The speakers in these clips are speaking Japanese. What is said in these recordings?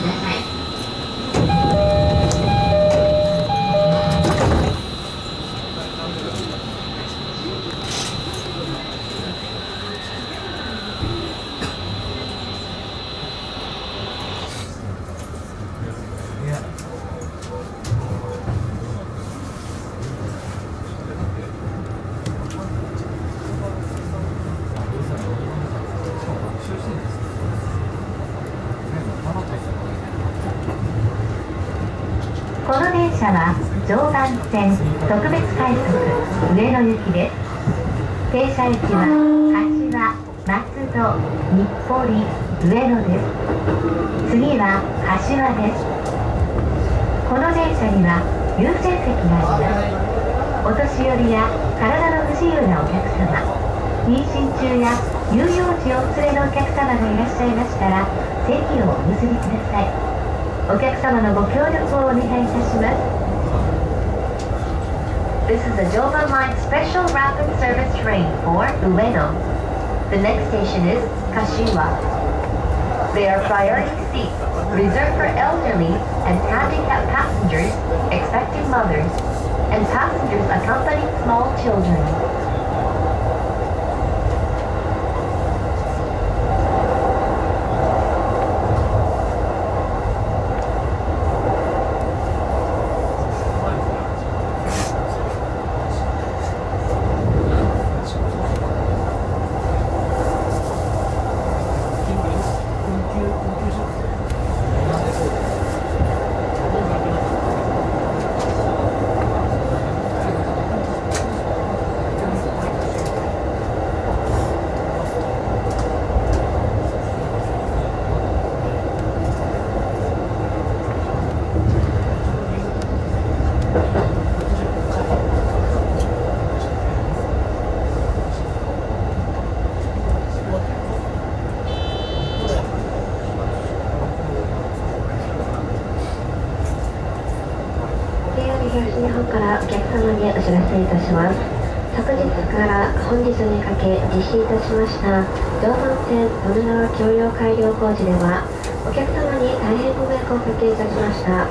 くださいこの電車は常磐線特別快速上野行きです停車駅は柏松戸日暮里上野です次は柏ですこの電車には優先席がありますお年寄りや体の不自由なお客様妊娠中や乳幼児をお連れのお客様がいらっしゃいましたら席をお譲りください お客様のご協力をお願いいたします This is a Joban Line special rapid service train for Ueno. The next station is Kashiwa. They are priority seats reserved for elderly and handicapped passengers, expecting mothers, and passengers accompanying small children. 様にお知らせいたします。昨日から本日にかけ実施いたしました常磐線利根川橋梁改良工事ではお客様に大変ご迷惑をおかけいたしました。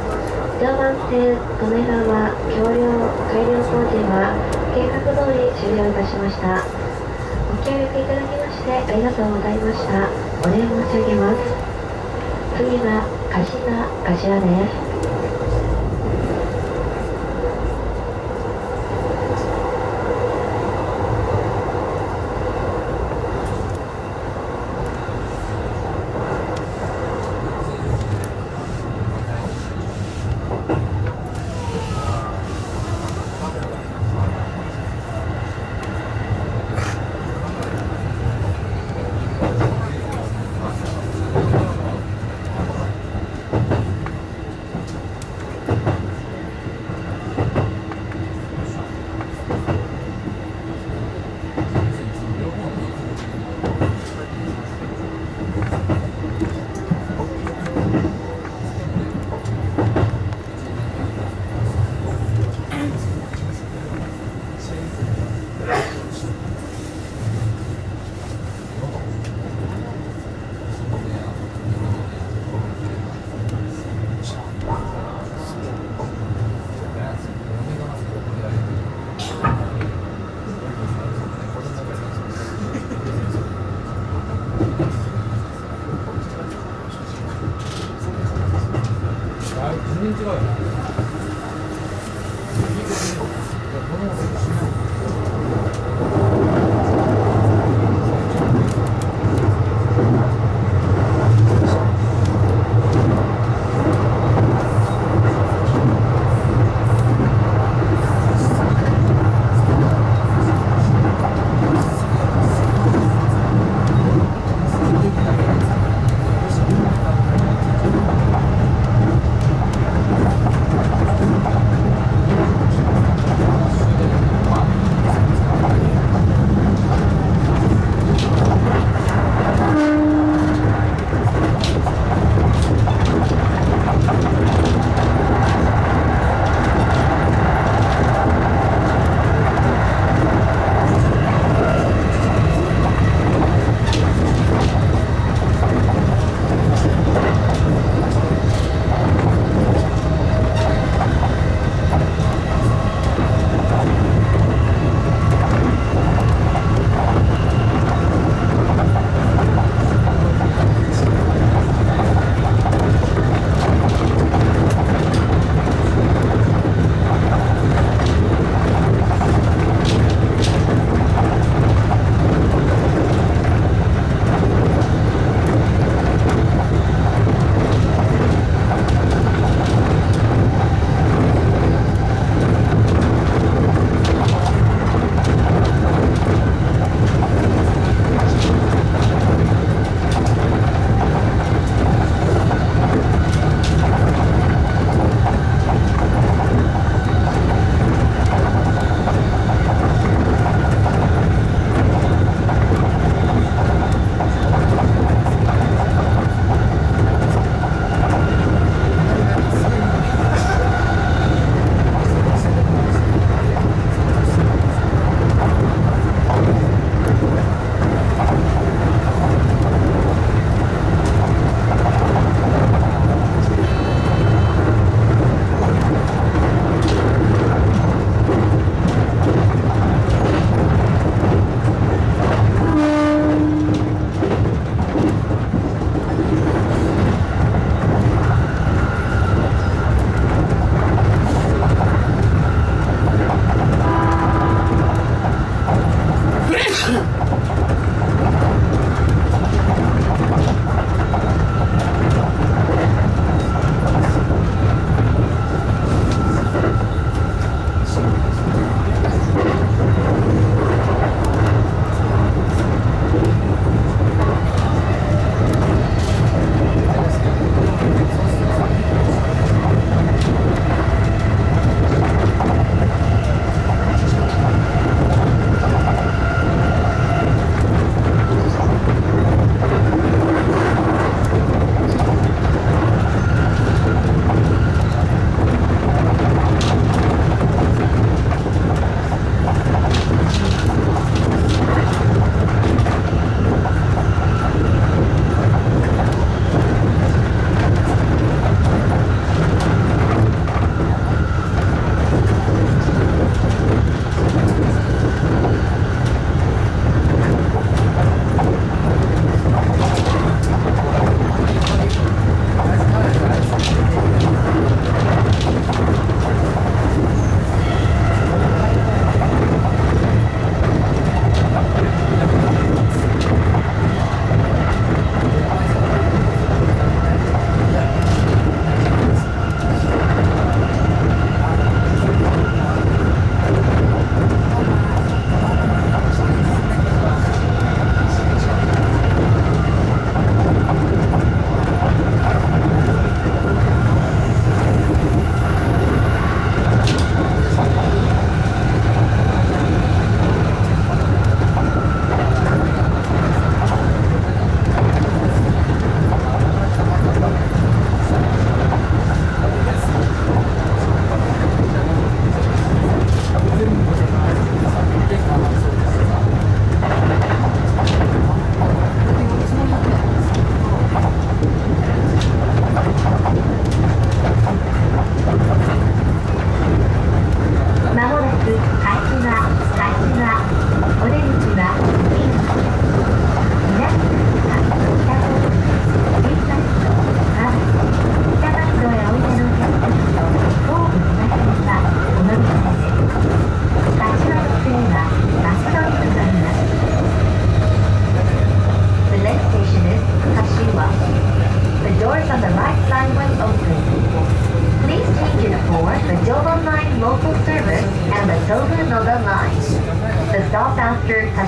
常磐線利根川橋梁改良工事は計画通り終了いたしました。ご協力いただきましてありがとうございました。お礼申し上げます。次は柏柏です。全然違うよ。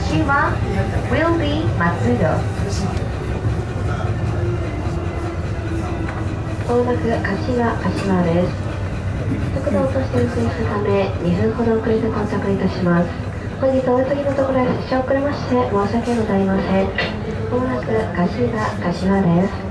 しは will be 松戸高額柏柏です速度を落として運転するため2分ほど遅れて到着いたします本日お次のところへ差し遅れまして申し訳ございませんまもなく柏柏です